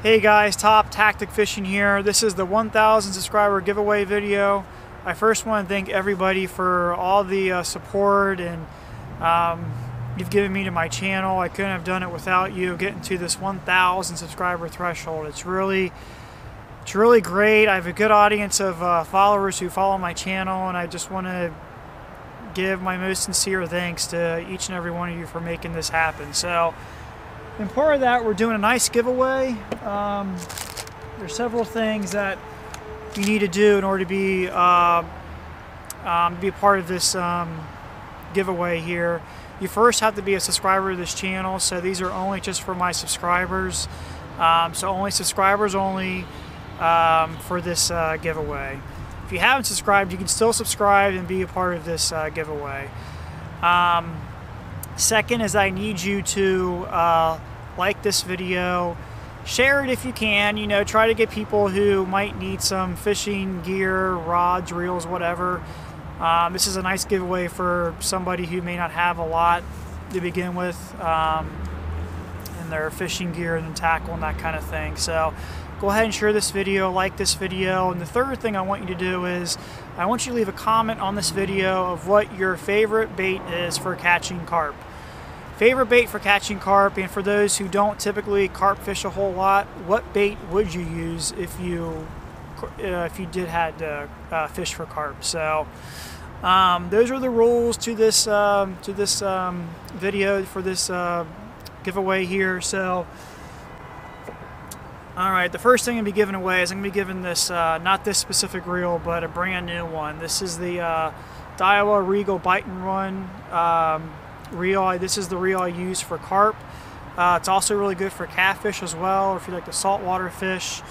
Hey guys, Top Tactic Fishing here. This is the 1,000 subscriber giveaway video. I first want to thank everybody for all the uh, support and um, you've given me to my channel. I couldn't have done it without you getting to this 1,000 subscriber threshold. It's really, it's really great. I have a good audience of uh, followers who follow my channel and I just want to give my most sincere thanks to each and every one of you for making this happen. So. And part of that, we're doing a nice giveaway. Um, there's several things that you need to do in order to be uh, um, be a part of this um, giveaway here. You first have to be a subscriber to this channel, so these are only just for my subscribers. Um, so only subscribers only um, for this uh, giveaway. If you haven't subscribed, you can still subscribe and be a part of this uh, giveaway. Um, second is I need you to uh, like this video, share it if you can, you know, try to get people who might need some fishing gear, rods, reels, whatever. Um, this is a nice giveaway for somebody who may not have a lot to begin with um, in their fishing gear and tackle and that kind of thing. So go ahead and share this video, like this video. And the third thing I want you to do is I want you to leave a comment on this video of what your favorite bait is for catching carp. Favorite bait for catching carp, and for those who don't typically carp fish a whole lot, what bait would you use if you uh, if you did had to uh, fish for carp? So um, those are the rules to this um, to this um, video for this uh, giveaway here. So all right, the first thing I'm gonna be giving away is I'm gonna be giving this uh, not this specific reel, but a brand new one. This is the uh, Daiwa Regal Bite and Run. Um, reel. This is the reel I use for carp. Uh, it's also really good for catfish as well, or if you like the saltwater fish.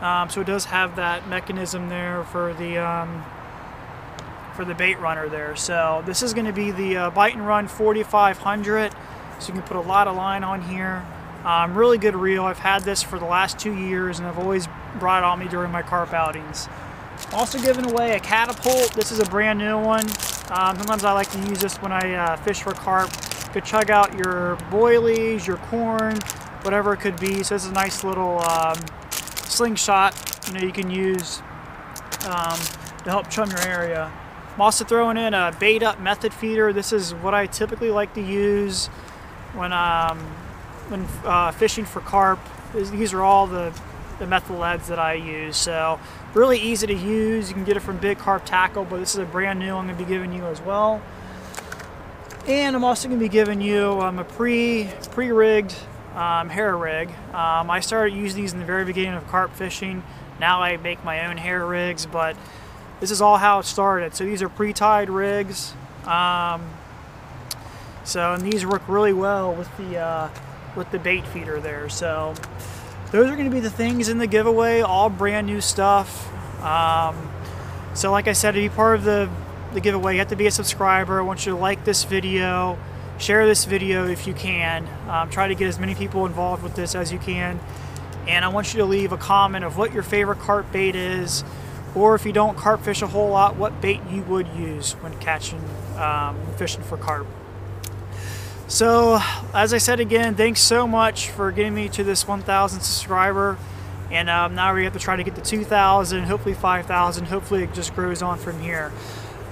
Um, so it does have that mechanism there for the um, for the bait runner there. So this is going to be the uh, Bite and Run 4500. So you can put a lot of line on here. Um, really good reel. I've had this for the last two years, and I've always brought it on me during my carp outings. Also giving away a catapult. This is a brand new one. Um, sometimes I like to use this when I uh, fish for carp. You could chug out your boilies, your corn, whatever it could be. So this is a nice little um, slingshot you know you can use um, to help chum your area. I'm also throwing in a bait up method feeder. This is what I typically like to use when um, when uh, fishing for carp. These are all the the method leads that I use. So really easy to use. You can get it from Big Carp Tackle, but this is a brand new I'm going to be giving you as well. And I'm also going to be giving you um, a pre, pre-rigged um, hair rig. Um, I started using these in the very beginning of carp fishing. Now I make my own hair rigs, but this is all how it started. So these are pre-tied rigs. Um, so and these work really well with the uh, with the bait feeder there. So those are going to be the things in the giveaway, all brand new stuff. Um, so like I said, to be part of the, the giveaway, you have to be a subscriber. I want you to like this video, share this video if you can. Um, try to get as many people involved with this as you can. And I want you to leave a comment of what your favorite carp bait is, or if you don't carp fish a whole lot, what bait you would use when catching, um, fishing for carp. So, as I said again, thanks so much for getting me to this 1,000 subscriber. And um, now we have to try to get to 2,000, hopefully 5,000. Hopefully it just grows on from here.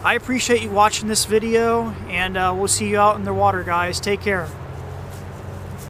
I appreciate you watching this video, and uh, we'll see you out in the water, guys. Take care.